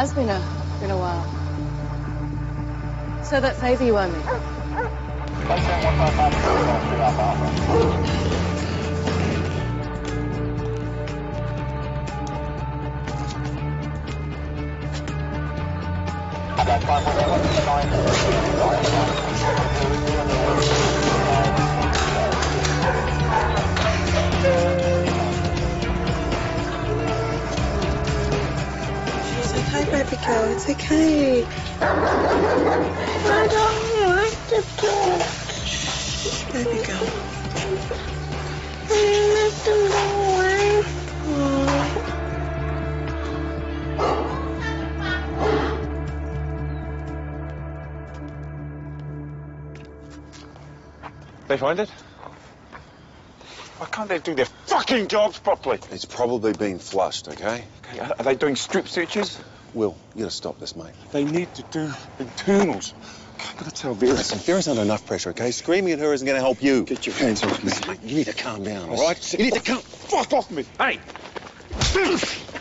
has been a been a while. So that favour you owe me. It's baby girl. It's okay. I don't want to go. Shh, baby girl. I let them go away. They find it? Why can't they do their fucking jobs properly? It's probably been flushed, okay? Okay, are are they doing strip searches? Will, you gotta stop this, mate. They need to do internals. I've got to tell Vera. Listen, Vera's under enough pressure, okay? Screaming at her isn't gonna help you. Get your hands off me. Mate, You need to calm down, all All right? right? You need to calm... Fuck off me. Hey!